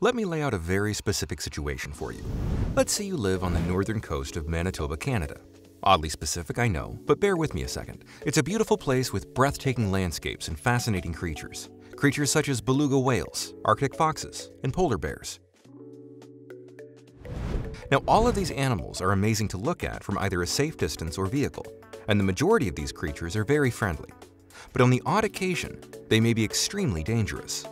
Let me lay out a very specific situation for you. Let's say you live on the northern coast of Manitoba, Canada. Oddly specific, I know, but bear with me a second. It's a beautiful place with breathtaking landscapes and fascinating creatures. Creatures such as beluga whales, arctic foxes, and polar bears. Now, all of these animals are amazing to look at from either a safe distance or vehicle, and the majority of these creatures are very friendly. But on the odd occasion, they may be extremely dangerous,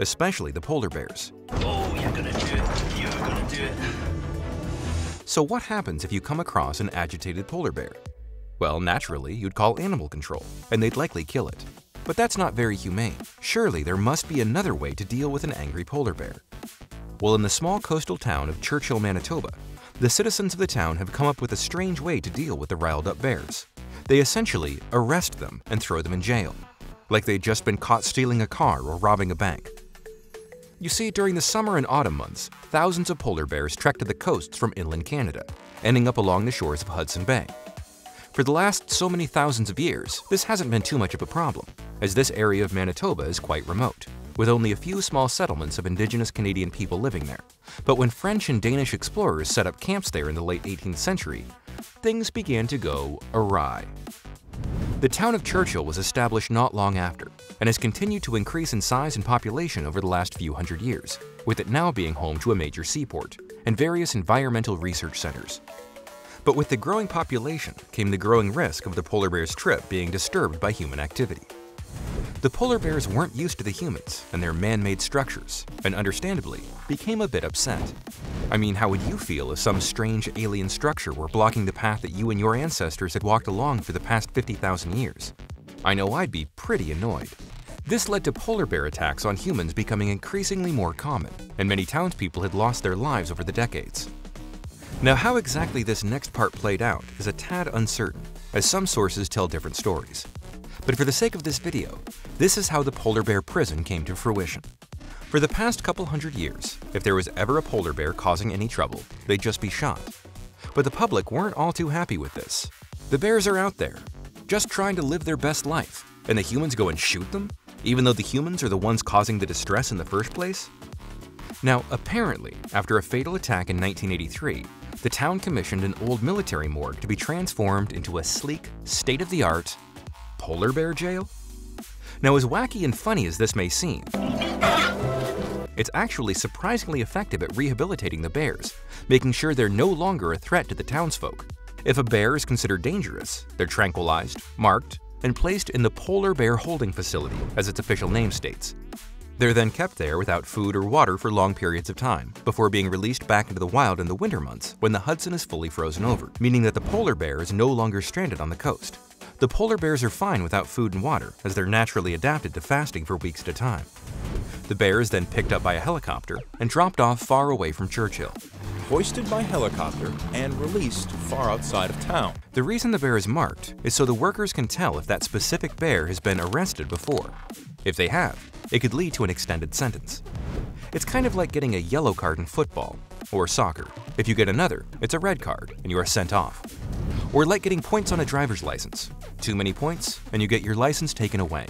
especially the polar bears. Oh, you're gonna do it. You're gonna do it. So what happens if you come across an agitated polar bear? Well, naturally, you'd call animal control, and they'd likely kill it. But that's not very humane. Surely there must be another way to deal with an angry polar bear. Well, in the small coastal town of Churchill, Manitoba, the citizens of the town have come up with a strange way to deal with the riled up bears. They essentially arrest them and throw them in jail, like they'd just been caught stealing a car or robbing a bank. You see, during the summer and autumn months, thousands of polar bears trek to the coasts from inland Canada, ending up along the shores of Hudson Bay. For the last so many thousands of years, this hasn't been too much of a problem, as this area of Manitoba is quite remote, with only a few small settlements of indigenous Canadian people living there. But when French and Danish explorers set up camps there in the late 18th century, things began to go awry. The town of Churchill was established not long after and has continued to increase in size and population over the last few hundred years, with it now being home to a major seaport and various environmental research centers. But with the growing population came the growing risk of the polar bear's trip being disturbed by human activity. The polar bears weren't used to the humans and their man-made structures, and understandably, became a bit upset. I mean, how would you feel if some strange alien structure were blocking the path that you and your ancestors had walked along for the past 50,000 years? I know I'd be pretty annoyed. This led to polar bear attacks on humans becoming increasingly more common, and many townspeople had lost their lives over the decades. Now, how exactly this next part played out is a tad uncertain, as some sources tell different stories. But for the sake of this video, this is how the polar bear prison came to fruition. For the past couple hundred years, if there was ever a polar bear causing any trouble, they'd just be shot. But the public weren't all too happy with this. The bears are out there, just trying to live their best life, and the humans go and shoot them, even though the humans are the ones causing the distress in the first place? Now, apparently, after a fatal attack in 1983, the town commissioned an old military morgue to be transformed into a sleek, state-of-the-art polar bear jail? Now, as wacky and funny as this may seem, it's actually surprisingly effective at rehabilitating the bears, making sure they're no longer a threat to the townsfolk. If a bear is considered dangerous, they're tranquilized, marked, and placed in the Polar Bear Holding Facility, as its official name states. They're then kept there without food or water for long periods of time, before being released back into the wild in the winter months when the Hudson is fully frozen over, meaning that the polar bear is no longer stranded on the coast. The polar bears are fine without food and water, as they're naturally adapted to fasting for weeks at a time. The bear is then picked up by a helicopter and dropped off far away from Churchill. Hoisted by helicopter and released far outside of town. The reason the bear is marked is so the workers can tell if that specific bear has been arrested before. If they have, it could lead to an extended sentence. It's kind of like getting a yellow card in football or soccer. If you get another, it's a red card and you are sent off. Or like getting points on a driver's license. Too many points, and you get your license taken away.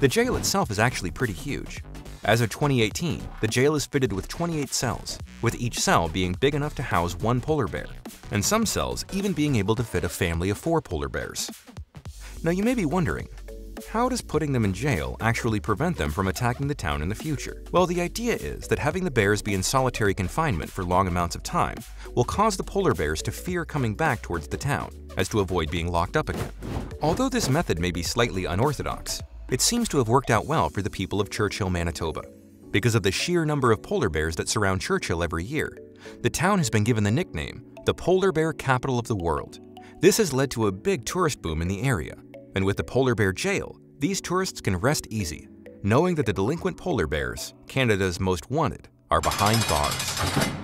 The jail itself is actually pretty huge. As of 2018, the jail is fitted with 28 cells, with each cell being big enough to house one polar bear, and some cells even being able to fit a family of four polar bears. Now you may be wondering, how does putting them in jail actually prevent them from attacking the town in the future? Well, the idea is that having the bears be in solitary confinement for long amounts of time will cause the polar bears to fear coming back towards the town, as to avoid being locked up again. Although this method may be slightly unorthodox, it seems to have worked out well for the people of Churchill, Manitoba. Because of the sheer number of polar bears that surround Churchill every year, the town has been given the nickname the polar bear capital of the world. This has led to a big tourist boom in the area, and with the polar bear jail, these tourists can rest easy, knowing that the delinquent polar bears, Canada's most wanted, are behind bars.